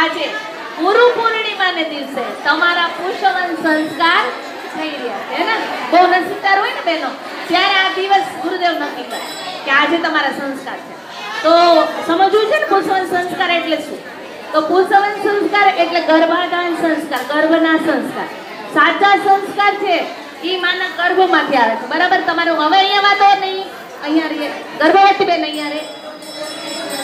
આજે ગુરુ પૂર્ણિમાને દિવસે તમારા પુષ્પવન સંસ્કાર થઈ રહ્યા છે ને? બહુ નસીબદાર હોય ને બહેનો? ત્યારે આ દિવસ ગુરુદેવ નક્કી કરે કે આજે તમારા સંસ્કાર છે. તો સમજવું છે ને પુષ્પવન સંસ્કાર એટલે શું? તો પુષ્પવન સંસ્કાર એટલે ગર્ભાધાન સંસ્કાર, ગર્ભના સંસ્કાર. સાચા સંસ્કાર છે એ માના ગર્ભમાંથી આવે છે. બરાબર? તમારું હવે અહીંયા વાતો નહીં. અહીંયા રે ગર્ભવતી બેન અહીંયા સાહેબ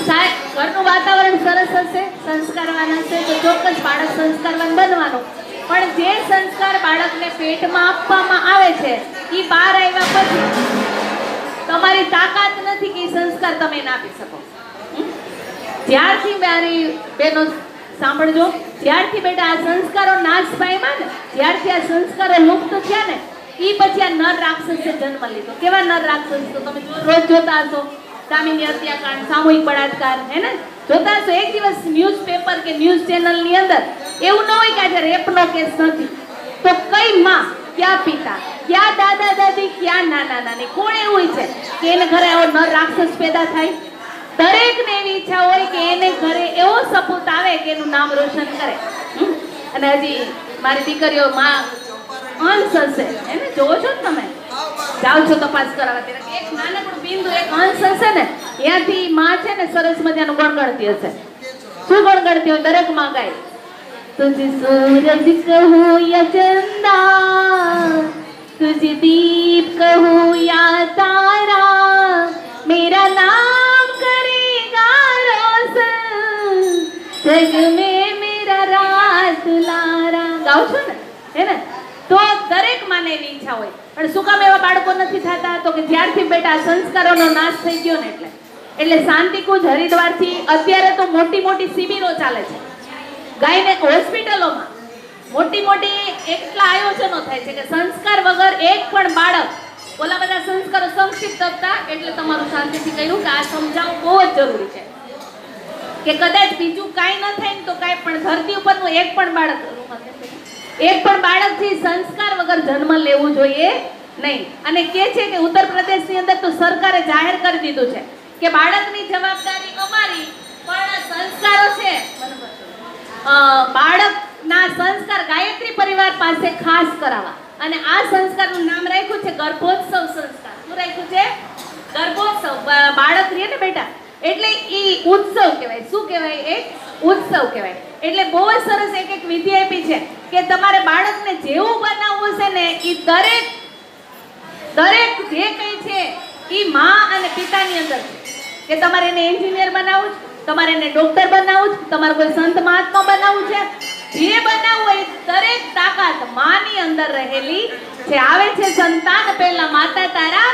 ઘરનું વાતાવરણ સરસ હશે, સંસ્કારવાન હશે તો ચોક્કસ બાળક સંસ્કારવાન બનવાનો. પણ જે સંસ્કાર બાળકને પેટમાં આપવામાં આવે છે એ બહાર આવ્યા પછી તમારી તાકાત નથી કે સંસ્કાર તમે ના આપી શકો? જ્યારથી મારી બેનો સાંભળજો, જ્યારથી બેટા આ સંસ્કારો નાશ પામ્યા ને જ્યારથી આ સંસ્કારો લુપ્ત થયા ને એ પછી આ નર રાક્ષસે જન્મ લીધો. કેવા નર રાક્ષસ તો તમે રોજ જોતા હશો? કામિની હત્યાકાંડ, સામૂહિક બળાત્કાર, હે ને? જોતા હશો, એક દિવસ ન્યૂઝ પેપર કે ન્યૂઝ ચેનલની અંદર એવું ન હોય કે આજે રેપનો કેસ નથી. તો કઈ માં, ક્યાં પિતા, ક્યાં દાદા, દાદી, ક્યાં નાના, નાની? કોણ એવું છે કે એને ઘરે આવો નર રાક્ષસ પેદા થાય? દરેકને એવી ઈચ્છા હોય કે એને ઘરે એવો સપૂત આવે કે એનું નામ રોશન કરે? અને હજી મારી દીકરીઓ માં અંશ હશે એને જોવો છો ને તમે જાઓ છો તપાસ કરાવવા ત્યારે એક નાનકડું બિંદુ એક અંશ હશે ને ત્યાંથી માં છે ને સરસ મજાનું ગણગણતી હશે શું ગણગણતી હોય દરેક માં ગાય तुझे सूरज कहूँ या चंदा तुझे दीप कहूँ या तारा मेरा नाम करेगा रोशन जग में मेरा रात लारा ગાઓ છો ને હે ને તો દરેક માને એવી ઈચ્છા હોય. પણ શું કામ એવા બાળકો નથી થતા? તો કે જ્યારથી બેટા સંસ્કારોનો નાશ થઈ ગયો ને એટલે. એટલે શાંતિકુંજ હરિદ્વારથી અત્યારે તો મોટી મોટી શિબિરો ચાલે છે. ગાયને હોસ્પિટલોમાં મોટી મોટી એટલા આયોજનો થાય છે કે સંસ્કાર વગર એક પણ બાળક ઓલા બધા સંસ્કારો સંક્ષિપ્ત હતા એટલે તમારું શાંતિથી કહ્યું કે આ સમજાવવું બહુ જ જરૂરી છે. કે કદાચ બીજું કાંઈ ન થાય ને તો કાંઈ પણ ધરતી ઉપરનું એક પણ બાળક એક પણ બાળકથી સંસ્કાર વગર જન્મ લેવું જોઈએ નહીં. અને કે છે કે ઉત્તર પ્રદેશની અંદર તો સરકારે જાહેર કરી દીધું છે કે બાળકની જવાબદારી અમારી, પણ સંસ્કારો છે. બાળકના સંસ્કાર ગાયત્રી પરિવાર પાસે ખાસ કરાવવા. અને આ સંસ્કારનું નામ રાખ્યું છે ગર્ભોત્સવ સંસ્કાર. શું રાખ્યું છે? ગર્ભોત્સવ. બાળક રહે ને બેટા? એટલે એ ઉત્સવ કહેવાય. શું કહેવાય એક ઉત્સવ કહેવાય. એટલે બહુ જ સરસ એક એક વિધિ આપી છે કે તમારે બાળકને જેવું બનાવવું છે ને એ દરેક દરેક જે કંઈ છે એ માં અને પિતાની અંદર કે તમારે એને એન્જિનિયર બનાવવું છે, તમારે એને ડોક્ટર બનાવવું છે, તમારે કોઈ સંત મહાત્મા બનાવવું છે. જે બનાવવું હોય દરેક તાકાત માની અંદર રહેલી છે આવે છે સંતાન પહેલા માતા તારા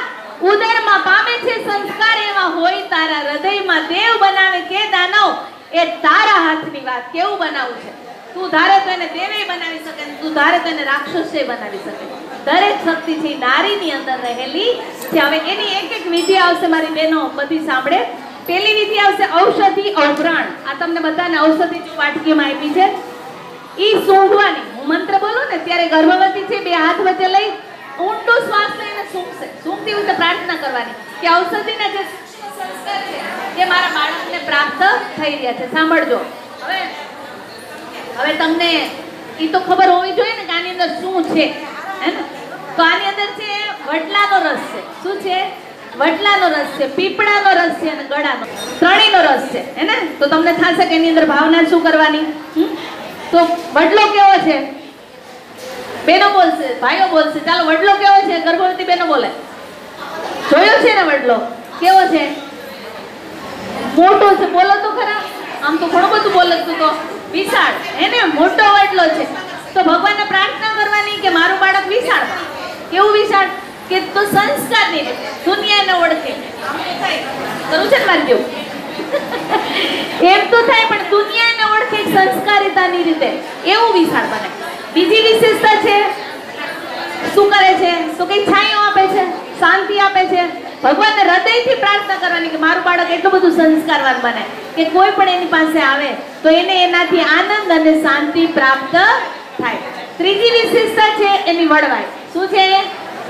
ઉદરમાં પામે છે સંસ્કાર એવા હોય તારા હૃદયમાં દેવ બનાવે કે દાનવ. એ તારા હાથની વાત કેવું બનાવવું છે? તું ધારે તો એને દેવે બનાવી શકે તું ધારે તો એને રાક્ષસે બનાવી શકે. દરેક શક્તિ છે નારીની અંદર રહેલી છે. હવે એની એક એક વિધિ આવશે મારી બહેનો, બધી સાંભળે. પેલી વિધિ આવશે ઔષધિ અવભ્રાણ આ તમને બધાને ઔષધિ જો વાટકીમાં આપી છે. ઈ સૂંઘવાની હું મંત્ર બોલું ને ત્યારે ગર્ભવતી છે, બે હાથ વચ્ચે લઈ ઊંડો શ્વાસ લઈને સૂંઘશે. સૂંઘતી વખતે પ્રાર્થના કરવાની કે ઔષધિના જે સંસ્કાર છે જે મારા બાળકને પ્રાપ્ત થઈ રહ્યા છે. સાંભળજો. હવે હવે તમને એ તો ખબર હોવી જોઈએ ને કે આની અંદર શું છે, હે ને? તો આની અંદર છે વડલાનો રસ છે. શું છે? વડલાનો રસ છે, પીપળાનો રસ છે અને ગળાનો. ત્રણેયનો રસ છે, હે ને? તો તમને થશે કે એની અંદર ભાવના શું કરવાની? તો વડલો કેવો છે? બેનો બોલશે, ભાઈઓ બોલશે. ચાલો, વડલો કેવો છે? ગર્ભવતી બેનો બોલે. જોયો છે ને વડલો? કેવો છે? મોટો છે, બોલો તો ખરા. આમ તો ઘણું બધું બોલે તું. તો વિશાળ. એને મોટો એટલો છે. તો ભગવાનને પ્રાર્થના કરવાની કે મારું બાળક વિશાળ. કેવું વિશાળ? કે તો સંસ્કારની દુનિયાને ઓળખે. કરું છે મારે જેવું? એમ તો થાય, પણ દુનિયાને ઓળખે સંસ્કારિતાની રીતે. એવું વિશાળ બને. બીજી વિશેષતા છે શું કરે છે? તો કઈ છાંયો આપે છે? શાંતિ આપે છે? ભગવાનને હૃદયથી પ્રાર્થના કરવાની કે મારું બાળક એટલું બધું સંસ્કારવાન બને કે કોઈ પણ એની પાસે આવે, તો એને એનાથી આનંદ અને શાંતિ પ્રાપ્ત થાય. ત્રીજી વિશેષતા છે, એની વડવાઈ શું છે?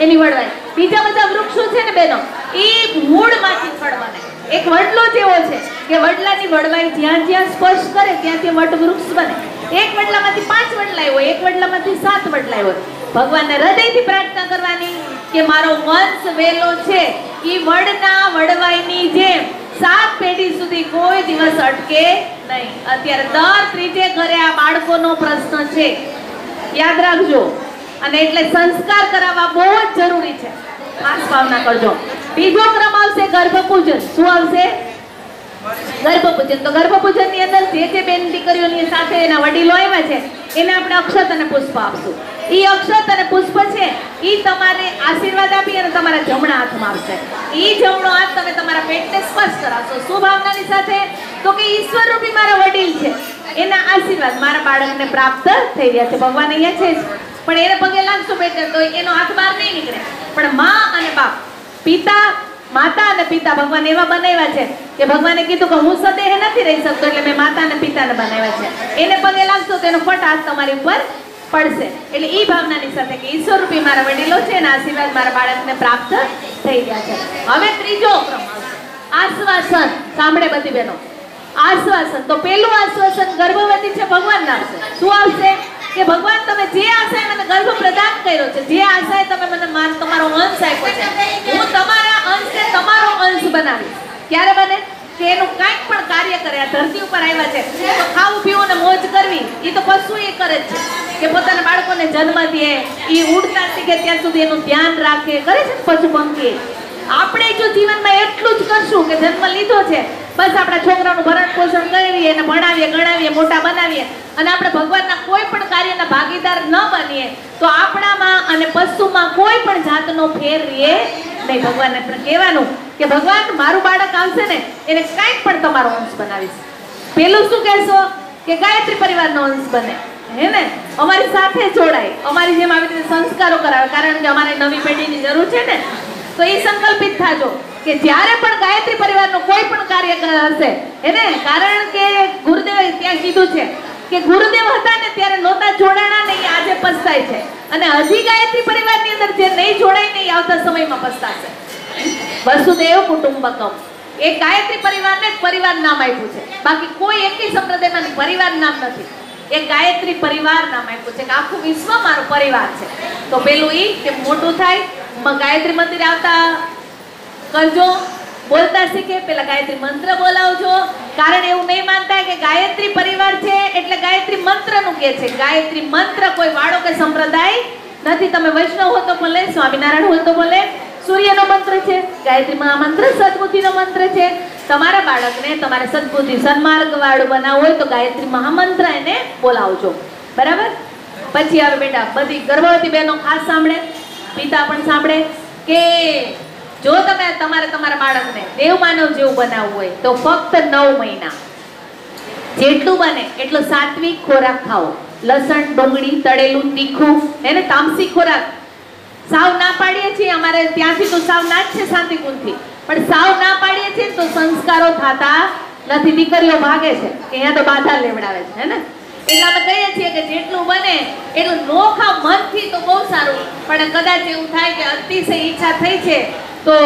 એની વડવાઈ બીજા બધા વૃક્ષો છે ને બેનો? એ મૂળમાંથી ફળ બને. એક વડલો જેવો છે, કે વડલાની વડવાઈ જ્યાં જ્યાં સ્પર્શ કરે, ત્યાં ત્યાં વટવૃક્ષ બને. એક વડલામાંથી પાંચ વડલાય હોય, એક વડલામાંથી સાત વડલાય હોય. ભગવાનને હૃદયથી પ્રાર્થના કરવાની કે મારો વંશ વેલો છે. ઈ વડના વડવાઈની જેમ સાત પેઢી સુધી કોઈ દિવસ અટકે નહીં. અત્યારે દર ત્રીજે ઘરે આ બાળકોનો પ્રશ્ન છે. યાદ રાખજો. અને એટલે સંસ્કાર કરાવવા બહુ જ જરૂરી છે. ખાસ ભાવના કરજો. બીજો ક્રમ આવશે ગર્ભપૂજન. શું આવશે? ગર્ભપૂજન. તો ગર્ભપૂજનની અંદર જે જે બેન દીકરીઓની સાથે એના વડીલો આવ્યા છે, એને આપણે અક્ષત અને પુષ્પ આપશું. એ અક્ષત અને પુષ્પ છે એ તમારે આશીર્વાદ આપી અને તમારા જમણા હાથમાં આવશે એ જમણો હાથ તમે તમારા પેટને સ્પર્શ કરાવશો. શું ભાવનાની સાથે તો કે ઈશ્વર રૂપી મારા વડીલ છે, એના આશીર્વાદ મારા બાળકને પ્રાપ્ત થઈ રહ્યા છે. ભગવાન અહીંયા છે. પણ એને પગે લાગશો બેટર તો એનો હાથ બહાર નહીં નીકળે. પણ મા અને બાપ, પિતા માતા અને પિતા ભગવાન એવા બનાવ્યા છે કે ભગવાને કીધું કે હું સદેહ નથી રહી શકતો એટલે મેં માતા અને પિતાને બનાવ્યા છે. એને પગે લાગશો તો એનો ફટ હાથ તમારી ઉપર પડશે. એટલે એ ભાવનાની સાથે કે ઈશ્વર રૂપી મારા વડીલો છે અને આશીર્વાદ મારા બાળકને પ્રાપ્ત થઈ ગયા છે. હવે ત્રીજો આશ્વાસન. સાંભળે બધી બહેનો. આશ્વાસન. તો પેલું આશ્વાસન ગર્ભવતી છે ભગવાન આવશે શું આવશે? કે ભગવાન, તમે જે આશય મને ગર્ભ પ્રદાન કર્યો છે, જે આશય તમે મને માન તમારો અંશ આપ્યો છે, હું તમારા અંશને તમારો અંશ બનાવીશ. ક્યારે બને? કે એનું કાંઈક પણ કાર્ય કરે, આ ધરતી ઉપર આવ્યા છે, તો ખાવું, પીવું ને મોજ કરવી એ તો પશુ એ કરે છે. કે પોતાના બાળકોને જન્મ દે એ ઉડતા શીખે, ત્યાં સુધી એનું ધ્યાન રાખે, કરે છે પશુ પંખી? આપણે જો જીવનમાં એટલું જ કરશું કે જન્મ લીધો છે, બસ આપણા છોકરાનું ભરણ પોષણ કરીએ અને ભણાવીએ, ગણાવીએ, મોટા બનાવીએ અને આપણે ભગવાનના કોઈ પણ કાર્યના ભાગીદાર ન બનીએ, તો આપણામાં અને પશુમાં કોઈ પણ જાતનો ફેર રહે નહીં. ભગવાનને પણ કહેવાનું કે ભગવાન, મારું બાળક આવશે ને, એને કાંઈક પણ તમારો અંશ બનાવીશ. પેલું શું કહેશો? કે ગાયત્રી પરિવારનો અંશ બને. હે ને? અમારી સાથે જોડાય. અમારી જેમ આવી રીતે સંસ્કારો કરાવે. કારણ કે અમારે નવી પેઢીની જરૂર છે ને તો એ સંકલ્પિત થાજો કે જ્યારે પણ ગાયત્રી પરિવારનું કોઈ પણ કાર્ય હશે, એને કારણ કે ગુરુદેવે ત્યાં કીધું છે કે ગુરુદેવ હતા ને ત્યારે નહોતા જોડાણા ને આજે પસ્તાય છે. અને હજી ગાયત્રી પરિવારની અંદર જે નહીં જોડાય ને આવતા સમયમાં પસ્તાશે. વસુદેવ કુટુંબકમ. એ ગાયત્રી પરિવારને જ પરિવાર નામ આપ્યું છે. બાકી કોઈ એક સંપ્રદાયમાં પરિવાર નામ નથી. એ ગાયત્રી પરિવાર નામ આપ્યું છે કે આખું વિશ્વ મારો પરિવાર છે. તો પેલું ઈ કે મોટું થાય ગાયત્રી મંદિર આવતા કરજો. બોલતા શીખે, પેલા ગાયત્રી મંત્ર બોલાવજો. કારણ એવું નહીં માનતા કે ગાયત્રી પરિવાર છે, એટલે ગાયત્રી મંત્રનું કે છે. ગાયત્રી મંત્ર કોઈ વાળો કે સંપ્રદાય નથી. તમે વૈષ્ણવ હો તો બોલે, સ્વામિનારાયણ હો તો ભલે સૂર્યનો મંત્ર છે, ગાયત્રી મહામંત્ર, સદબુદ્ધિનો મંત્ર છે. તમારા બાળકને તમારે સદબુદ્ધિ, સન્માર્ગ વાળું બનાવવું હોય તો ગાયત્રી મહામંત્ર એને બોલાવજો. બરાબર? પછી હવે બેટા, બધી ગર્ભવતી બહેનો ખાસ સાંભળે. પિતા પણ સાંભળે કે જો તમે તમારે તમારા બાળકને દેવ માનવ જેવું બનાવવું હોય તો ફક્ત નવ મહિના. જેટલું બને એટલો સાત્વિક ખોરાક ખાઓ. લસણ, ડુંગળી, તળેલું, તીખું, એને તામસી ખોરાક. સાવ ના પાડીએ છીએ અમારે ત્યાંથી તો સાવ ના જ છે શાંતિકુંજથી. પણ સાવ ના પાડીએ છીએ તો સંસ્કારો થતા નથી. દીકરીઓ ભાગે છે કે અહીંયા તો બાધા લેવડાવે છે, હે ને? એટલે અમે કહીએ છીએ કે જેટલું બને એટલું નોખા મનથી તો બહુ સારું. પણ કદાચ એવું થાય કે અતિશય ઈચ્છા થઈ છે, તો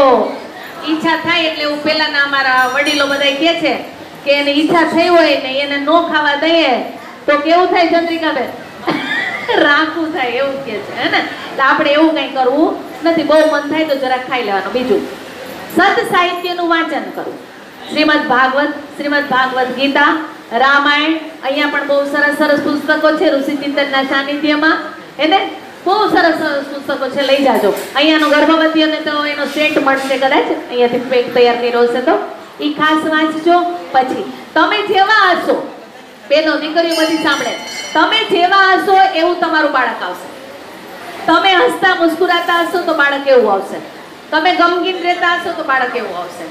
ઈચ્છા થાય એટલે એવું પેલાના અમારા વડીલો બધા કહે છે કે એને ઈચ્છા થઈ હોય ને એને નો ખાવા દઈએ, તો કેવું થાય ચંદ્રિકાબેન રાખવું થાય એવું કે છે, હે ને? આપણે એવું કંઈ કરવું નથી, બહુ મન થાય તો જરા ખાઈ લેવાનું. બીજું, સત સાહિત્યનું વાંચન કરવું. શ્રીમદ ભાગવત શ્રીમદ ભાગવત ગીતા, રામાયણ, અહીંયા પણ બહુ સરસ સરસ પુસ્તકો છે ઋષિ ચિંતનના સાનિધ્યમાં. એને બહુ સરસ સરસ પુસ્તકો છે, લઈ જાજો. અહીંયાનો ગર્ભવતીઓને તો એનો સેટ મળશે કદાચ. અહીંયાથી પેક તૈયાર કર્યો હશે તો. એ ખાસ વાંચજો. પછી, તમે જેવા હશો, બેનો દીકરીઓ બધી સાંભળે, તમે જેવા હશો, એવું તમારું બાળક આવશે. તમે હસતા મુસ્કુરાતા હશો તો બાળક એવું આવશે. તમે ગમગીન રહેતા હશો તો બાળક એવું આવશે.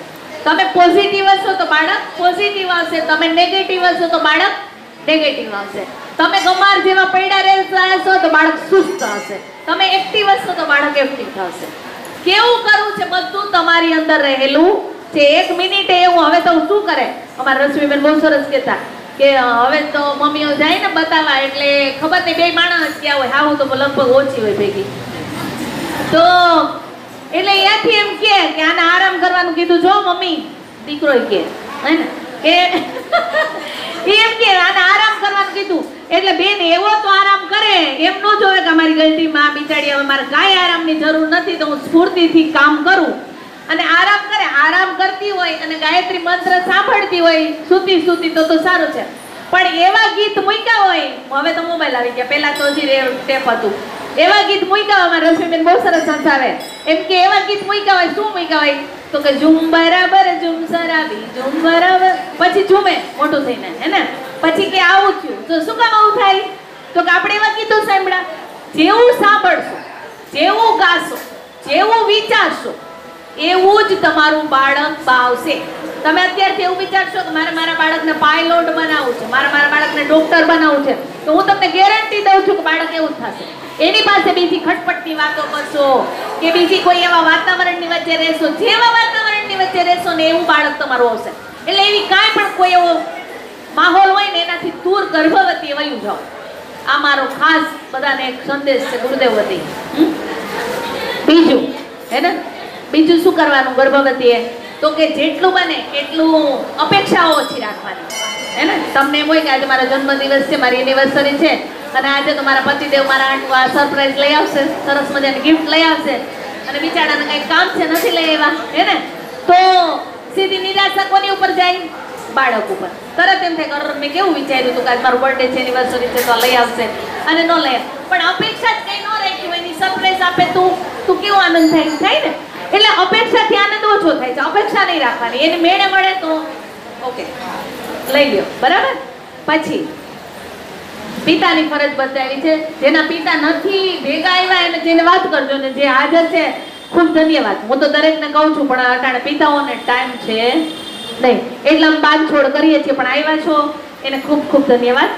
તમે પોઝિટિવ હશો તો બાળક પોઝિટિવ આવશે. તમે નેગેટિવ હશો તો બાળક નેગેટિવ આવશે. તમે ગમાર જેવા પૈડા રહેતા હશો તો બાળક સુસ્ત હશે. તમે એક્ટિવ હશો તો બાળક એક્ટિવ થશે. કેવું કરવું છે બધું તમારી અંદર રહેલું છે. એક મિનિટે એવું, હવે તો શું કરે? અમારા રશ્મિબેન બહુ સરસ કહેતા કે હવે તો મમ્મીઓ જાય ને બતાવવા, એટલે ખબર નહીં, બે માણસ ક્યાં હોય. હા, હું તો લગભગ ઓછી હોય ભેગી. તો એટલે એથી એમ કે આને આરામ કરવાનું કીધું, જો મમ્મી દીકરો કે. હે કે એમ કે આને આરામ કરવાનું કીધું. એટલે બેન એવો તો આરામ કરે, એમ ન જોવે કે અમારી ગલતી બિચારી હવે મારે કાંઈ આરામની જરૂર નથી તો હું સ્ફૂર્તિથી કામ કરું. અને આરામ કરે, આરામ કરતી હોય અને ગાયત્રી મંત્ર સાંભળતી હોય, સૂતી સૂતી તો તો સારું છે. પણ એવા ગીત મૂક્યા હોય, હવે તો મોબાઈલ આવી ગયા. પહેલા તો હજી ટેપ હતું. એવા ગીત મૂક્યા અમારા રશ્મિબેન બહુ સરસ સંસાવે એમ કે એવા ગીત મૂક્યા હોય, શું મૂક્યા હોય? તો કે ઝૂમ બરાબર, ઝૂમ સરાબી ઝૂમ બરાબર. પછી ઝૂમે, મોટું થઈને, હે ને? પછી કે આવું થયું. તો શું કામ આવું થાય? તો કે આપણે એવા ગીતો સાંભળ્યા. જેવું સાંભળશો, જેવું ગાશો, જેવું વિચારશો, એવું જ તમારું બાળક બાવશે. તમે અત્યારથી એવું વિચારશો કે મારે મારા બાળકને પાયલોટ બનાવવું છે, મારે મારા બાળકને ડોક્ટર બનાવવું છે. તો હું તમને ગેરંટી દઉં છું કે બાળક એવું થશે. એની પાસે બીજી ખટપટની વાતો કરશો કે બીજી કોઈ એવા વાતાવરણની વચ્ચે રહેશો, જેવા વાતાવરણની વચ્ચે રહેશો ને એવું બાળક તમારું આવશે. એટલે એવી કાંઈ પણ કોઈ એવો માહોલ હોય ને એનાથી દૂર ગર્ભવતી વયું જાઓ. આ મારો ખાસ બધાને એક સંદેશ છે ગુરુદેવ વતી બીજું, હે ને? બીજું શું કરવાનું ગર્ભવતીએ? તો કે જેટલું બને એટલું અપેક્ષાઓ ઓછી રાખવાની. હે ને? તમને એમ હોય કે આજે મારો જન્મદિવસ છે, મારી એનિવર્સરી છે, અને આજે તો મારા પતિદેવ, મારા આંટવા સરપ્રાઈઝ લઈ આવશે, સરસ મજાની ગિફ્ટ લઈ આવશે, અને બિચારાને કંઈ કામ છે, નથી લઈ આવ્યા, હે ને? તો સીધી નિરાશા કોની ઉપર જાય, બાળક ઉપર. તરત એમ થાય કે મેં કેવું વિચાર્યું હતું કે આજ મારું બર્થડે છે એનિવર્સરી છે, તો લઈ આવશે, અને ન લઈ પણ અપેક્ષા જ કંઈ ન રાખી હોય, એની સરપ્રાઈઝ આપે તું તું કેવો આનંદ થાય થાય ને? એટલે અપેક્ષાથી આનંદ ઓછો થાય છે. અપેક્ષા નહીં રાખવાની. એને મેળે મળે તો ઓકે. લઈ લ્યો. બરાબર? પછી પિતાની ફરજ બતાવી છે. જેના પિતા નથી, ભેગા આવ્યા એને જેને વાત કરજો ને જે હાજર છે, ખૂબ ધન્યવાદ. હું તો દરેકને કહું છું, પણ અટાણે પિતાઓને ટાઈમ છે નહીં. એટલે અમે બાંધછોડ કરીએ છીએ, પણ આવ્યા છો, એને ખૂબ ખૂબ ધન્યવાદ.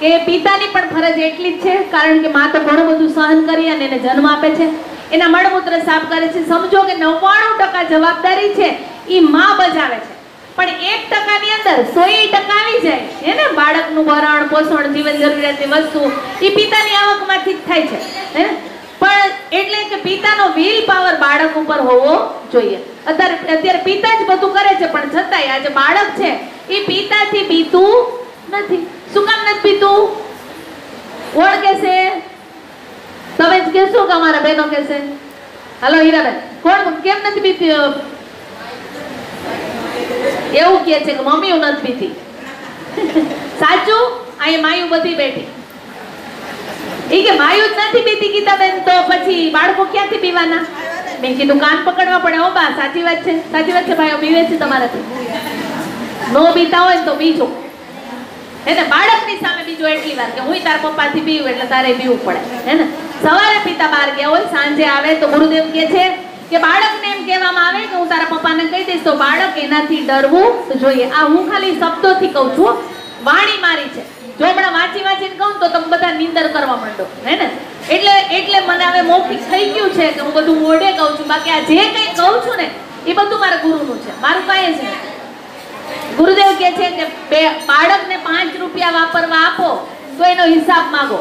કે પિતાની પણ ફરજ એટલી જ છે, કારણ કે મા તો ઘણું બધું સહન કરી અને એને જન્મ આપે છે. એના મળમૂત્ર સાફ કરે છે. સમજો કે નવ્વાણું ટકા જવાબદારી છે એ મા બજાવે છે. પણ એક ટકાની અંદર સોય ટકા આવી જાય. હે ને? બાળકનું ભરણ, પોષણ, જીવન જરૂરિયાતની વસ્તુ એ પિતાની આવકમાંથી જ થાય છે. હે? પણ એટલે કે પિતાનો વિલ પાવર બાળક ઉપર હોવો જોઈએ. અત્યારે અત્યારે પિતા જ બધું કરે છે, પણ છતાંય આજે બાળક છે એ પિતાથી બીતું નથી. શું કામ નથી બીતું? કોણ કહેશે તમે જ કહેશો કે અમારા બહેનો કહેશે? હલો હીરાબેન કોણ કેમ નથી બીતી એવું કહે છે કે મમ્મી હું નથી પીતી સાચું? અહીં માયું બધી બેઠી. ઈ કે માયું જ નથી પીતી ગીતાબેન, તો પછી બાળકો ક્યાંથી પીવાના? મેં કીધું કાન પકડવા પડે, હો બા, સાચી વાત છે, સાચી વાત છે, ભાઈઓ, પીવે છે તમારાથી. નો પીતા હોય તો બીજો એને બાળકની સામે બીજો એટલી વાર કે હું તારા પપ્પાથી પીવું એટલે તારે પીવું પડે, હે ને? સવારે પિતા બહાર ગયા હોય, સાંજે આવે તો ગુરુદેવ કે છે કે બાળકને એમ કહેવામાં આવે કે હું તારા પપ્પાને કહી દઈશ, તો બાળક એનાથી ડરવું જોઈએ. આ હું ખાલી શબ્દોથી કહું છું, વાણી મારી છે. જો હમણાં વાંચી વાંચીને કહું તો તમે બધા નિંદર કરવા માંડો, હે ને? એટલે એટલે મને હવે મૌખિક થઈ ગયું છે કે હું બધું મોઢે કહું છું. બાકી આ જે કંઈ કહું છું ને, એ બધું મારા ગુરુનું છે. મારું કાંઈ જ નથી ગુરુદેવ કહે છે કે બે બાળકને પાંચ રૂપિયા વાપરવા આપો, તો એનો હિસાબ માંગો.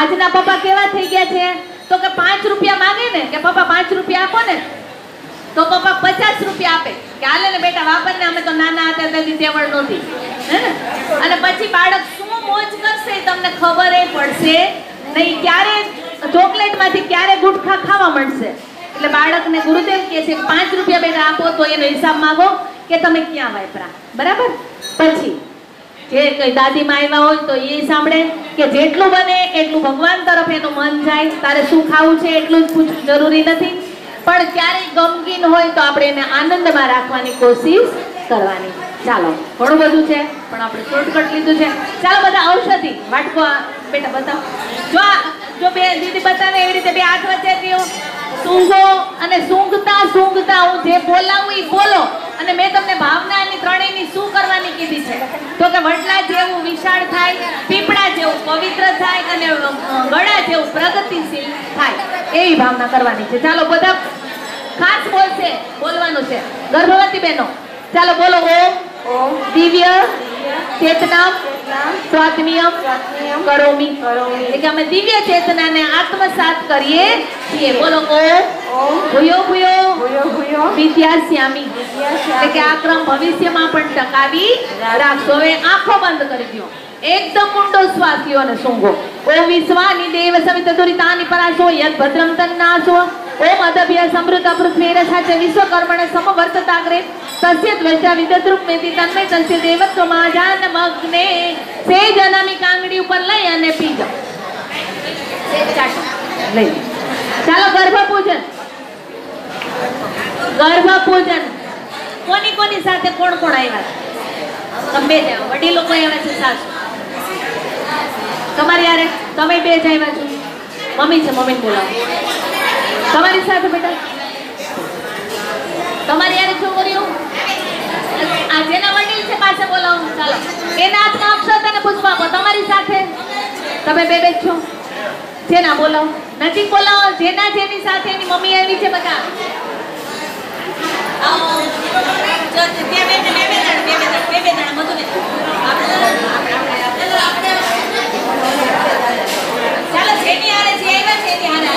આજના પપ્પા કેવા થઈ ગયા છે? તો કે પાંચ રૂપિયા માંગે ને, કે પપ્પા પાંચ રૂપિયા આપો ને, તો પપ્પા પચાસ રૂપિયા આપે. કે હાલે ને બેટા, વાપર ને, અમે તો નાના હતા ત્યાંથી તેવડ નહોતી. અને પછી બાળક શું મોજ કરશે તમને ખબર એ પડશે નહીં. ક્યારે ચોકલેટમાંથી ક્યારે ગુટખા ખાવા મળશે એટલે બાળકને ગુરુદેવ કહે છે પાંચ રૂપિયા બેટા આપો, તો એનો હિસાબ માંગો કે તમે ક્યાં વાપરા? બરાબર? પછી જે કઈ દાદીમાં આવ્યા હોય તો એ સાંભળે કે જેટલું બને એટલું ભગવાન તરફ એનું મન જાય. તારે શું ખાવું છે એટલું જ પૂછવું જરૂરી નથી. પણ ક્યારેય ગમગીન હોય તો આપણે એને આનંદમાં રાખવાની કોશિશ કરવાની. ચાલો, ઘણું બધું છે, પણ આપણે શોર્ટકટ લીધું છે. ચાલો, બધા ઔષધિ વાટકો બેટા, બતાવો. જો આ જો બે દીદી બતાવે એવી રીતે બે હાથ વચ્ચે રહ્યો સૂંઘો અને સૂંઘતા સૂંઘતા હું જે બોલાવું એ બોલો. અને મેં તમને ભાવના અને ત્રણેયની શું કરવાની કીધી છે? તો કે વડલા જેવું વિશાળ થાય, પીપળા જેવું પવિત્ર થાય અને ગળા જેવું પ્રગતિશીલ થાય. એવી ભાવના કરવાની છે. ચાલો બધા ખાસ બોલશે, બોલવાનું છે. ગર્ભવતી બહેનો, ચાલો બોલો ઓમ. દિવ્ય ચેતના સ્વાત્મિયમ કરોમી. એટલે કે અમે દિવ્ય ચેતનાને આત્મસાત કરીએ છીએ. બોલો ઓમ. ઓમ. ભૂયો ભૂયો. ભૂયો ભૂયો. વિદ્યાશ્યામી એટલે કે આ ક્રમ ભવિષ્યમાં પણ ટકાવી રાખશો. હવે આંખો બંધ કરી દો. એકદમ ઊંડો શ્વાસ લ્યો અને સૂંઘો. ઓમ વિશ્વાની દેવ સવિત દુરિતાની પરાશો યદ ભદ્રમ તન્નાશો અદભ્ય સમૃદ્ધ પૃથ્વી રસાચ વિશ્વકર્મણ સમવર્તતાગ્રે તસ્ય દ્વૈતા વિદદ્રુપ મેતિ તન્મે તસ્ય દેવત્વ માજાન મગ્ને. સે જનામી કાંગડી ઉપર લઈ અને પી જાઓ. લઈ. ચાલો ગર્ભ પૂજન ગર્ભ પૂજન કોની કોની સાથે કોણ કોણ આવ્યા? તમે જ વડીલો કોઈ આવ્યા છે સાસુ? તમારી યારે તમે બે જ આવ્યા છો. મમ્મી છે મમ્મી બોલાવો. તમારી સાથે બેટા? તમારી યાર છોકરીઓ આ જેના વડીલ છે પાસે બોલાવો. ચાલો. એના હાથમાં અક્ષત અને પુષ્પ આપો તમારી સાથે? તમે બે બે છો? જેના બોલાવો. નજીક બોલાવો. જેના જેની સાથે એની મમ્મી આવી છે બધા ચાલો જેની હારે જે આવ્યા છે એની હારે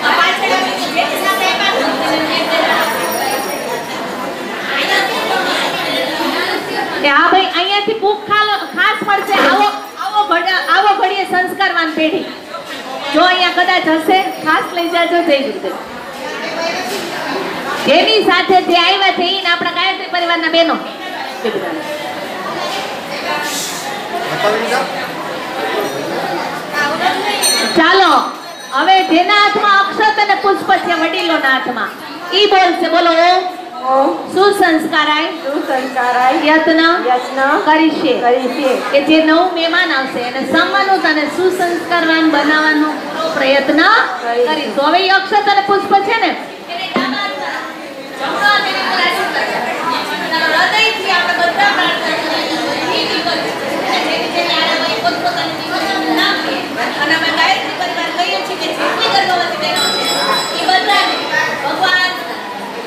આ પાછળ જેની સાથે આવ્યા કે હા ભાઈ અહીંયાથી બુક ખાસ મળશે આવો આવો ઘડ- આવો ઘડીએ સંસ્કારવાન પેઢી. જો અહીંયા કદાચ હશે, ખાસ લઈ જાજો જઈ રીતે જેની સાથે જે આવ્યા છે એને આપણા ગાયત્રી પરિવારના બહેનો. ચાલો, હવે જેના હાથમાં અક્ષત અને પુષ્પ છે વડીલોના હાથમાં, ઈ બોલશે, બોલો, ઓમ સુસંસ્કારાય સુસંસ્કારાય યત્ન યત્ન કરીશે. કરીશે. કે જે નવું મહેમાન આવશે એને સન્માનિત અને સુસંસ્કારવાન બનાવવાનો પ્રયત્ન કરીશું. હવે અક્ષત અને પુષ્પ છે ને? એને ડાબા જમણો હાથ એની ઉપર આશીર્વાદ આપે. ચાલો, હૃદયથી આપણે બધા પ્રાર્થના કરીએ. ઈ દીકરી. અને જેની જેની હારે હોય પોતપોતાની દીકરીઓનું નામ લે. અને અમે ગાયત્રી પરિવાર કહીએ છીએ કે જેટલી ગર્ભવતી બહેનો છે, ઈ બધાને ભગવાન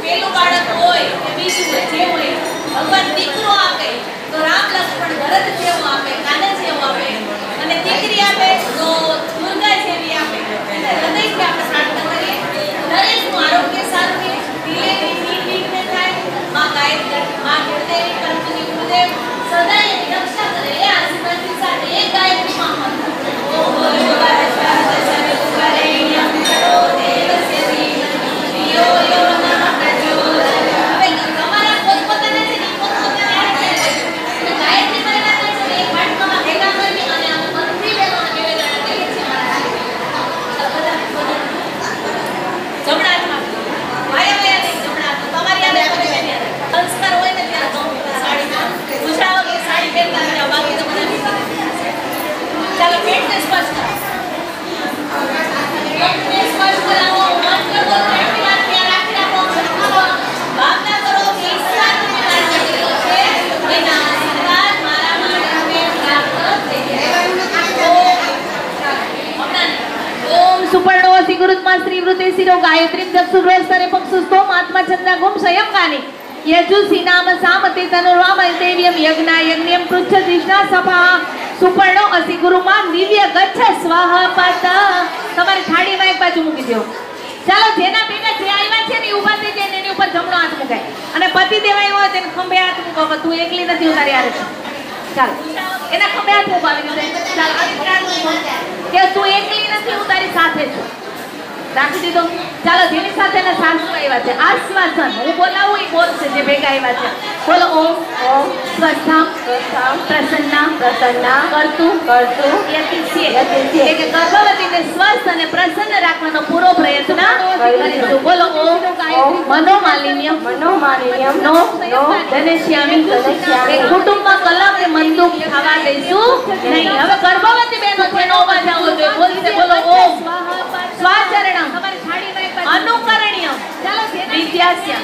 પેલું બાળક હોય કે બીજું હોય જે હોય ભગવાન દીકરો આપે તો રામ લક્ષ્મણ ભરત જેવો આપે કાના જેવો આપે અને દીકરી આપે તો દુર્ગા જેવી આપે એટલે હૃદયથી આપણે પ્રાર્થના કરીએ દરેકનું આરોગ્ય સારું રહે ડિલિવરી નિર્વિઘ્ન થાયમાં ગાયત્રી માં ગુરુદેવી કંપની ગુરુદેવ સદાય એની રક્ષા કરે એ આશીર્વાદની સાથે એક ગાયત્રી માં મંત્ર ઓમ ભગવાન સ્વામી વરેણ્યમ ભર્ગો દેવસ્ય ધીમહિ ધિયો યો નઃ પ્રચોદયાત. હવે તમારા પોતપોતાના છે ને ઈ પોતપોતાની આરતી કરી. અને ગાયત્રી પરિવારના છે ને એક વાટકામાં ભેગા કરવી અને આમ બધી બહેનોને નિવેદન કરીએ છીએ મારા હાથે. તો બધા જમણા હાથમાં વાયા વાયા નહીં જમણા હાથમાં. તમારી યાદ આવે તો બેન યાદ આવે. સંસ્કાર હોય ને ત્યારે ગમતી સાડીમાં. પૂછા વગર સાડી પહેરતા જ જાઓ, બાકી તો બધા નીકળી. ચાલો પેટને સ્પર્શ કરો પેટને સ્પર્શ કરાવો મંત્ર બોલો એટલી વાર ત્યાં રાખી રાખો ખરો. ભાવના કરો કે ઈશ્વરને મારા દીકરો છે એના આશીર્વાદ મારા માટે પ્રાપ્ત થઈ જાય ઓમ હમણાં નહીં. ઓમ સુપર્ણોસી ગુરુત્મા શ્રી વૃતે શિરો ગાયત્રી ચક્ષુ બૃહસ્પતિ પક્ષુસ્તો આત્મા ચંદ્રા ગુમ સંયમ ગાની યજુસી નામ સામતે તનુર્વામ દેવ્યમ યજ્ઞા યજ્ઞમ પૃચ્છ દિશના સભા. સુપર્ણો અસી ગુરુમાં દિવ્ય ગચ્છ સ્વાહા પત. તમારી થાળીમાં એક બાજુ મૂકી દો ચાલો જેના ભેગા જે આવ્યા છે ને ઊભા થઈ જાય એની ઉપર જમણો હાથ મુકાય. અને પતિ દેવાય હોય તેને ખંભે હાથ મૂકો તું એકલી નથી ઉતારી તારી હારે ચાલો. એના ખંભે હાથ મૂકવાની દીધો. ચાલો. કે તું એકલી નથી હું તારી સાથે છું. રાખી દીધો. ચાલો જેની સાથે એના સાસુ આવ્યા છે. આશ્વાસન હું બોલાવું એ બોલશે જે ભેગા આવ્યા છે. બોલો ઓમ ઓમ સ્વસ્થમ પ્રથમ પ્રસન્ના પ્રસન્ના કરતું કરતું. એટલે કે ગર્ભવતીને સ્વસ્થ અને પ્રસન્ન રાખવાનો પૂરો પ્રયત્ન કરીશું. બોલો ઓમ મનોમાલિન્ય મનોમાલિન્યમ. નો નો ધનેશ્યામી ધનેશ્યામી. કુટુંબમાં કલમ ને મંદુક થવા દઈશું. નહીં હવે ગર્ભવતી બહેનો છે અવાજ આવવો જોઈએ. બોલશે બોલો ઓમ. સ્વાચરણમ. અનુકરણ્યમ. વિદ્યાસ્યમ.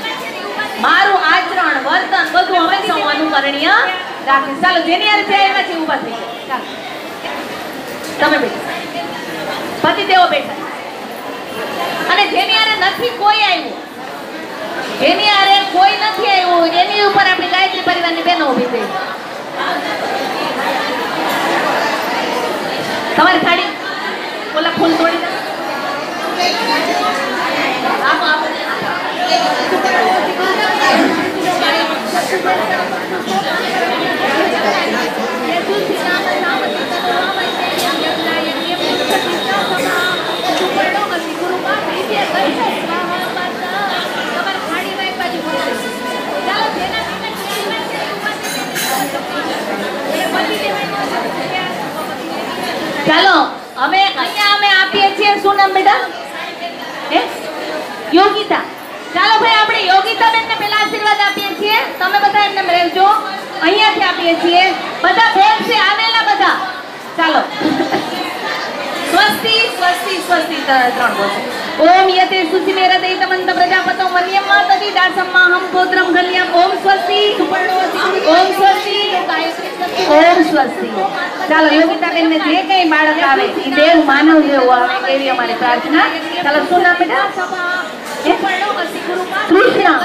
મારું આચરણ વર્તન બધું હંમેશા હું અનુકરણીય રાખીશ ચાલો જેની હારે જે આવ્યા છે ઊભા થઈ તમે બેઠા. પતિ દેવો બેઠા. અને જેની હારે નથી કોઈ આવ્યું જેની આરે કોઈ નથી આવ્યું એની ઉપર આપણી ગાયત્રી પરિવારની બહેનો ઊભી થઈ. તમારી સાડી ઓલા ફૂલ તોડી આપો ચાલો અમે અહીંયા અમે આપીએ છીએ શું નામ બેટા હે યોગિતા. ચાલો ભાઈ, આપણે યોગિતા બેનને પહેલા આશીર્વાદ આપીએ છીએ. તમે બધા એમને રહેજો. અહીંયાથી આપીએ છીએ. બધા ભેગ છે આવેલા બધા. ચાલો. સ્વસ્તિ સ્વસ્તિ સ્વસ્તિ ત્રણ બોલશે ઓમ યતે સુસિમેર દૈતમંત પ્રજાપતો મન્યમ માતતિ દાસમ્માહમ પુત્રમ ગલ્યમ ઓમ સ્વસ્તિ. ઓમ સ્વસ્તિ. ઓમ સ્વસ્તિ. ચાલો યોગિતા બેન ને જે કઈ બાળક આવે, એ દેવ માનવ જેવો આવે એવી અમારી પ્રાર્થના. ચાલો, શું નામ બેટા? કૃષ્ણ.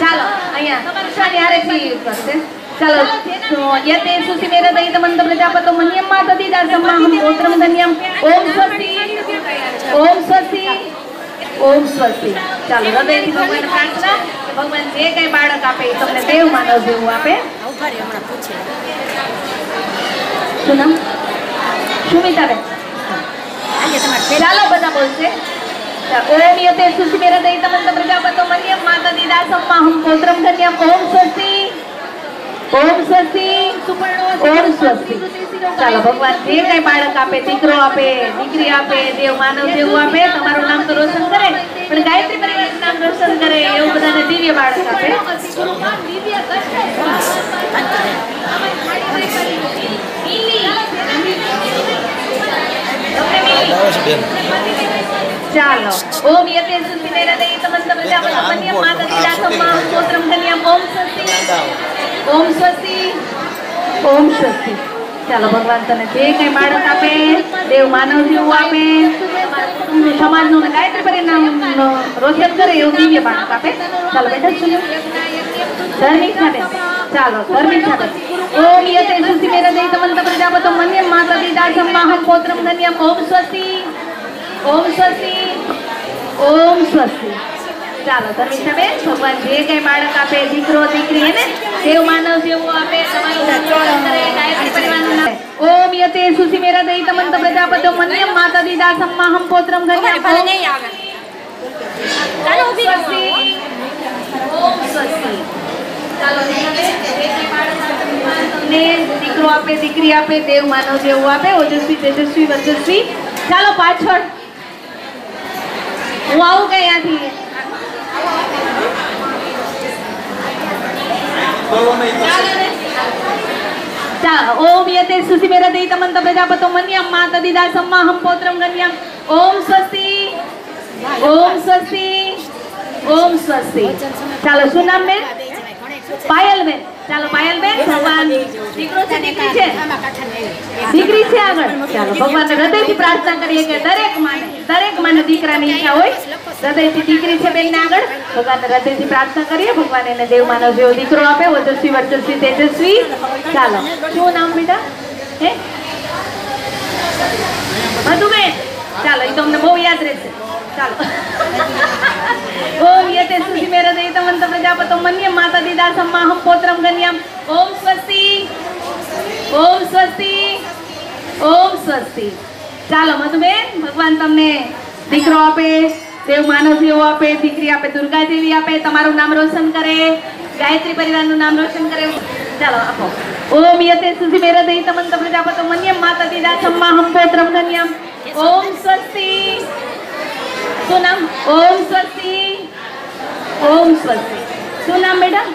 ચાલો, અહીંયા કૃષ્ણ યારેથી કરશે. ચાલો તો યતે સુસિમેર દૈતમંત પ્રજાપતો મન્યમ માતતિ દાસમ્માહમ પુત્રમ ગલ્યમ ઓમ સ્વસ્તિ ઓમ સ્વસ્તિ ઓમ સ્વસ્તિ ચાલો હૃદયથી ભગવાન પ્રાર્થના, કે ભગવાન જે કઈ બાળક આપે એ તમને દેવ માનવ જેવું આપે. શું નામ? સુમિતાબેન ચાલો, બધા બોલશે. ઓમ યતે સુસ્મેર દૈતમંત પ્રજાપતો મન્યમ માતા દિદાસમ્મા હમ પુત્રમ કન્યમ ઓમ સ્વસ્તિ. ઓમ સ્વસ્તિ ઓમ સ્વસ્તિ ચાલો ભગવાન જે કઈ બાળક આપે દીકરો આપે દીકરી આપે દેવ માનવ જેવું આપે તમારું નામ તો રોશન કરે પણ ગાયત્રી પરિવારનું નામ રોશન કરે એવું બધાને દિવ્ય બાળક આપે. ચાલો ઓમ યતે સુસ્મિતે હૃદયે તમસ્ત પ્રજાપતિ મન્યમ માતા દિદાસમ્મા પુત્રમ કન્યમ ઓમ સ્વસ્તિ. ઓમ સ્વસ્તિ. ચાલો ભગવાન તને જે કઈ બાળક આપે દેવ માનવ જેવું આપે સમાજનું ગાયત્રી પરિણામ રોશન કરે એવું દિવ્ય બાળક આપે. ચાલો બેઠા છું ધર્મિષ્ઠા બેન ચાલો ધર્મિષ્ઠા બેન ઓમ યતે સુસી મેરા મન્યમ માતા દિદાસમ્મા હમ પોત્રમ ધન્યમ. ઓમ સ્વસ્તી. ઓમ સ્વસ્તી. ઓમ સ્વસ્તિ ચાલો તમે બેન ભગવાન જે કઈ બાળક આપે દીકરો દીકરી હે ને? દેવ માનવ જેવું આપે તમારું ઓમ યતે સુસી મેરા દઈ તમંત પ્રજાપતો મન્ય માતા દિદાસમ્મા હમ પુત્રમ ઓમ સ્વસ્તિ. ઓમ સ્વસ્તિ. ચાલો જે કઈ બાળક આપે, તમને દીકરો આપે દીકરી આપે દેવ માનવ જેવું આપે ઓજસ્વી તેજસ્વી વર્ચસ્વી ચાલો પાછળ. હું આવું કઈ ત્યાંથી ચાલો ઓમ યતે સુસિમેર દૈતમંત પ્રજાપતો મન્યમ માતા દિદાસમ્મા હમ પૌત્રમ ગણ્યમ ઓમ સ્વસ્તિ ઓમ સ્વસ્તિ ઓમ સ્વસ્તિ ચાલો શું નામ બેન પાયલબેન ચાલો પાયલબેન ભગવાન દીકરો છે, દીકરી છે? દીકરી છે આગળ. ચાલો, ભગવાનને હૃદયથી પ્રાર્થના કરીએ કે દરેક માને દરેક માને દીકરાની ઈચ્છા હોય. હૃદયથી દીકરી છે બેનને આગળ. ભગવાનને હૃદયથી પ્રાર્થના કરીએ. ભગવાન એને દેવ માનવ જેવો દીકરો આપે. ઓજસ્વી, વર્ચસ્વી, તેજસ્વી. ચાલો, શું નામ બેટા? હે? મધુબેન. ચાલો એ તો અમને બહુ યાદ રહેશે. ચાલો. ઓમ યતે સુધિ મેરા દૈતમંત પ્રજાપતો મન્યમ માતા દિદાસમ્મા હમ પૌત્રમ ગણ્યમ. ઓમ સ્વસ્તિ. ઓમ સ્વસ્તિ. ઓમ સ્વસ્તિ. ચાલો, મધુબેન, ભગવાન તમને દીકરો આપે, દેવ માનવ જેવો આપે, દીકરી આપે, દુર્ગા દેવી આપે, તમારું નામ રોશન કરે, ગાયત્રી પરિવારનું નામ રોશન કરે. ચાલો, આપો. ઓમ યતે સુધિ મેરા દૈતમંત પ્રજાપતો મન્યમ માતા દિદાસમ્મા હમ પૌત્રમ ગણ્યમ. ઓમ સ્વસ્તિ. શું નામ? ઓમ સ્વસ્તિ. ઓમ સ્વસ્તિ. શું નામ મેડમ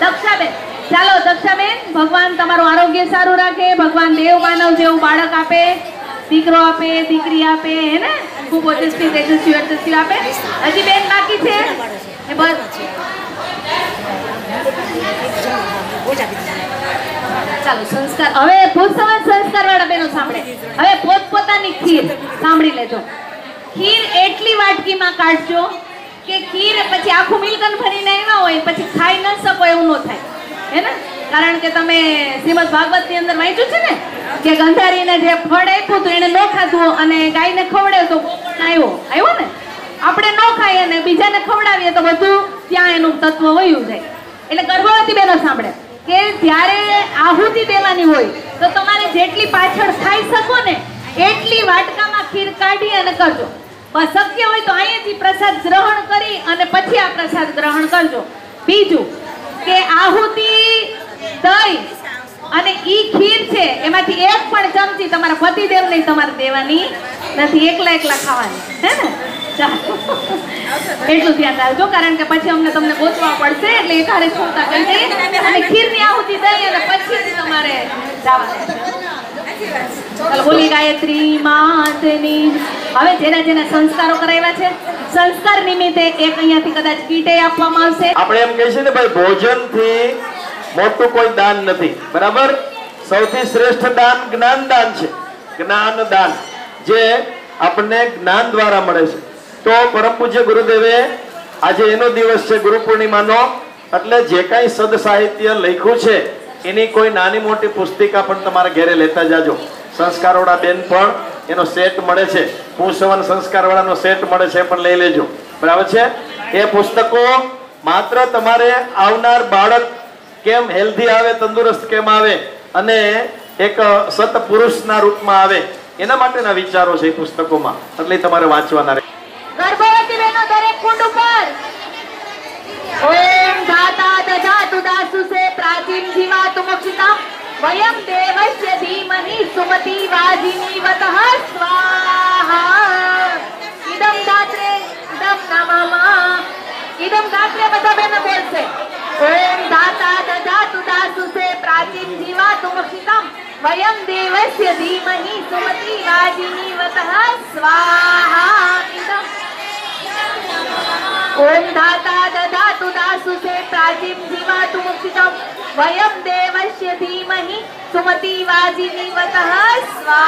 દક્ષાબેન. ચાલો, દક્ષાબેન, ભગવાન તમારું આરોગ્ય સારું રાખે, ભગવાન દેવ માનવ જેવું બાળક આપે, દીકરો આપે, દીકરી આપે, હે ને? ખૂબ ઓજસ્વી તેજસ્વી વર્ચસ્વી આપે. હજી બેન બાકી છે? એ બસ. ચાલો, સંસ્કાર. હવે ભૂસવન સંસ્કાર વાળા બેનો સાંભળે. હવે પોતપોતાની ખીર સાંભળી લેજો. ખીર એટલી વાટકીમાં કાઢજો કે ખીર પછી આખું મિલકન ભરીને આવ્યા હોય, પછી ખાઈ ન શકો એવું ન થાય. હે ને? કારણ કે તમે શ્રીમદ ભાગવતની અંદર વાંચ્યું છે ને? કે ગંધારીને જે ફળ આપ્યું હતું એને ન ખાધું અને ગાયને ખવડાવ્યું તો આવ્યો આવ્યો ને? આપણે ન ખાઈએ અને બીજાને ખવડાવીએ તો બધું ત્યાં એનું તત્વ વયું જાય. એટલે ગર્ભવતી બહેનો સાંભળે કે જ્યારે આહુતિ દેવાની હોય તો તમારે જેટલી પાછળ ખાઈ શકો ને, એટલી વાટકામાં ખીર કાઢી અને કરજો. બસ શક્ય હોય તો અહીંયાથી પ્રસાદ ગ્રહણ કરી અને પછી આ પ્રસાદ ગ્રહણ કરજો. બીજું કે આહુતિ દહીં અને ઈ ખીર છે, એમાંથી એક પણ ચમચી તમારા પતિદેવને તમારે દેવાની નથી, એકલા એકલા ખાવાની. હે ને? એટલું ધ્યાન રાખજો, કારણ કે પછી અમને તમને ગોતવા પડશે, એટલે એકારે છોડતા કરી દઈએ અને ખીરની આહુતિ દઈ અને પછી તમારે જવાનું બોલી ગાયત્રી માતની. હવે જેના જેના સંસ્કારો કરાવ્યા છે, સંસ્કાર નિમિત્તે એક અહીંયાથી કદાચ કીટે આપવામાં આવશે. આપણે એમ કહીએ છીએ ને, ભાઈ ભોજનથી મોટું કોઈ દાન નથી. બરાબર? સૌથી શ્રેષ્ઠ દાન જ્ઞાન દાન છે. જ્ઞાન દાન જે આપણને જ્ઞાન દ્વારા મળે છે. તો પરમ પૂજ્ય ગુરુદેવે, આજે એનો દિવસ છે ગુરુ પૂર્ણિમાનો. એટલે જે કાંઈ સદ સાહિત્ય લખ્યું છે, એની કોઈ નાની મોટી પુસ્તિકા પણ તમારા ઘરે લેતા જાજો. સંસ્કારવાળા બેન પણ એનો સેટ મળે છે. પુંસવન સંસ્કારવાળાનો સેટ મળે છે પણ લઈ લેજો. બરાબર છે? એ પુસ્તકો માત્ર તમારે આવનાર બાળક કેમ હેલ્ધી આવે, તંદુરસ્ત કેમ આવે, અને એક સત પુરુષના રૂપમાં આવે, એના માટેના વિચારો છે એ પુસ્તકોમાં. એટલે તમારે વાંચવાના રહે. ગર્ભવતી બહેનો દરેક કુંડ ઉપર ઓમ ધાતા દધાતુ દાસુ સે પ્રાચીન જીવાતુ મોક્ષિતા વયમ દેવસ્ય ધીમહિ સુમતિ વાજિની વતઃ સ્વાહા ઇદમ દાત્રે ઇદમ નમઃ ઇદમ દાત્રે બધા બહેનો બોલશે ઓમ ધાતા દધાતુ દાસુ સે પ્રાચીન જીવાતુ મોક્ષિતા વયમ દેવસ્ય ધીમહિ સુમતિ વાજિની વતઃ સ્વાહા ઇદમ ओम धाता दधातु दासु से प्राचीन जीवातु मुक्षितम वयम देवस्य धीमहि सुमति वाजिनी वतः સ્વા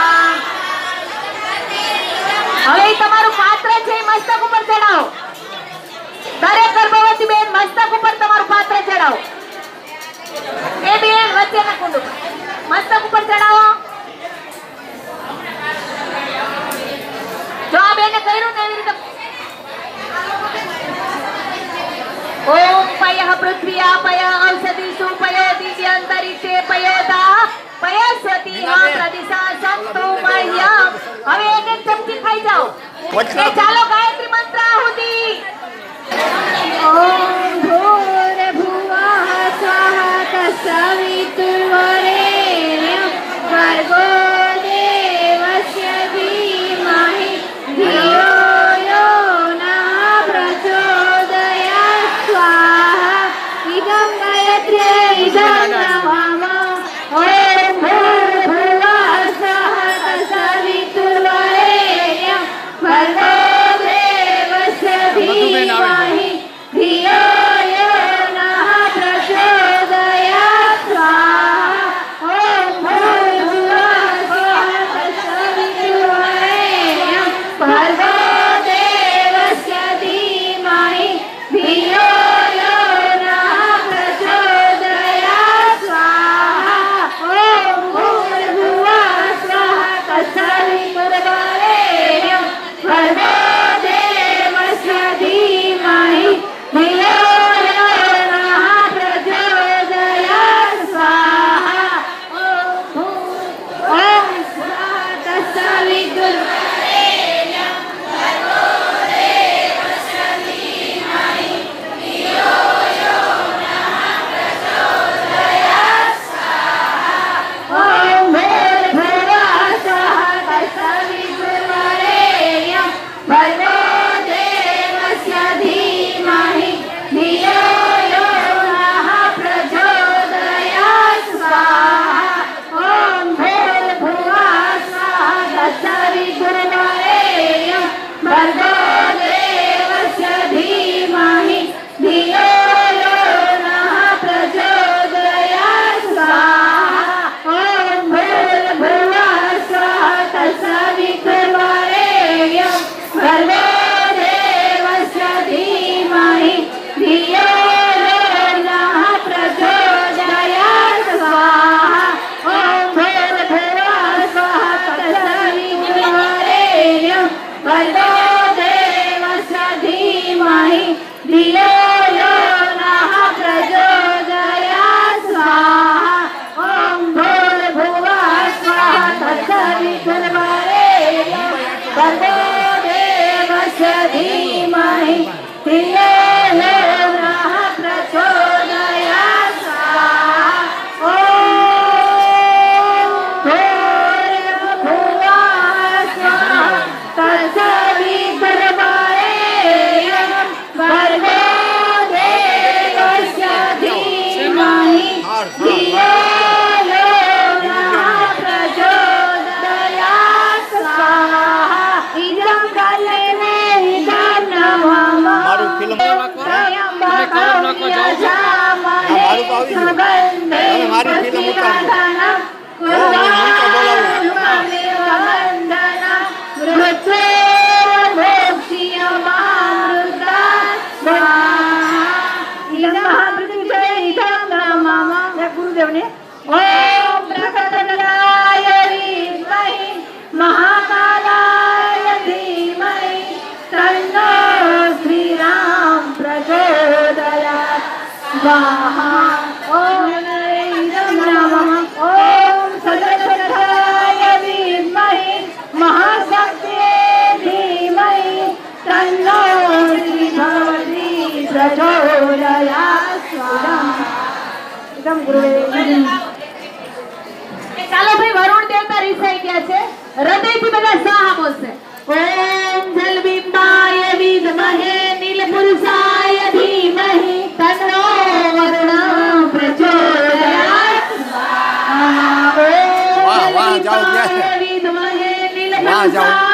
હવે ઈ તમારું પાત્ર છે ઈ મસ્તક ઉપર ચડાવો દરેક ગર્ભવતી બેન મસ્તક ઉપર તમારું પાત્ર ચડાવો એ બેન વચ્ચેના કુંડ ઉપર મસ્તક ઉપર ચડાવો જો આ બેને કર્યું ને એવી રીતે ઓમ પયઃ પૃથ્વ્યા પયઃ ઔષધિષુ પયો દિવ્યાંતરિક્ષે પયોદા પયસ્વતી હા પ્રદિશા સંતો મહ્યમ હવે એક એક ચમચી ખાઈ જાઓ એ ચાલો ગાયત્રી મંત્ર આહુતિ ઓમ ભૂર્ભુવઃ સ્વઃ તત્સવિતુર્વરેણ્યં 家。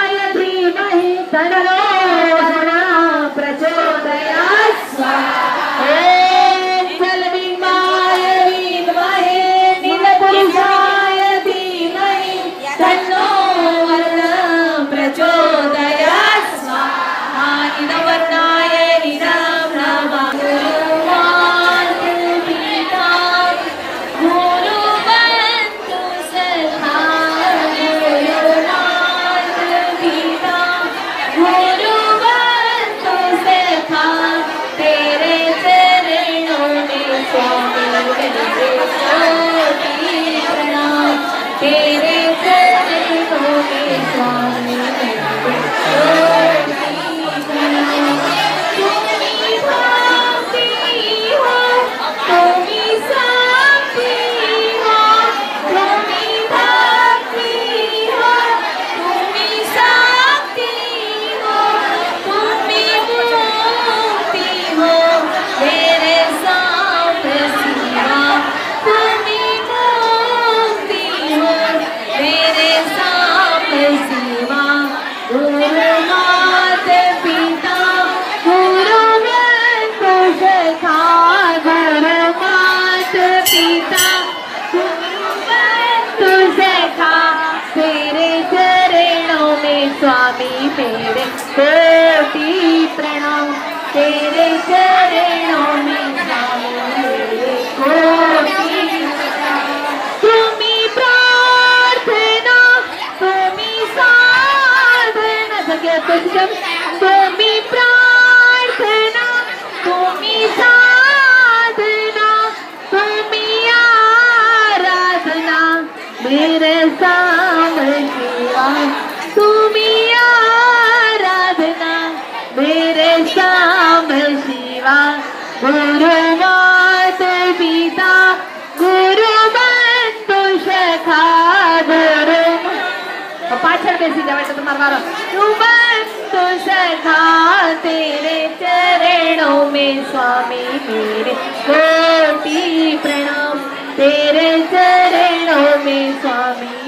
स्वामी मेरे कोटि प्रणाम तेरे चरणों में प्रार्थना नमी समी प्रथनीन्यामि ભગવાન ગુરુનાથ પિતા ગુરુ બંધુ શખા ગુરુ પાછળ બેસી જવાય તો તમારો વારો તું બંધુ શખા તેરે ચરણો મે સ્વામી મેરે કોટી પ્રણામ તેરે ચરણો મે સ્વામી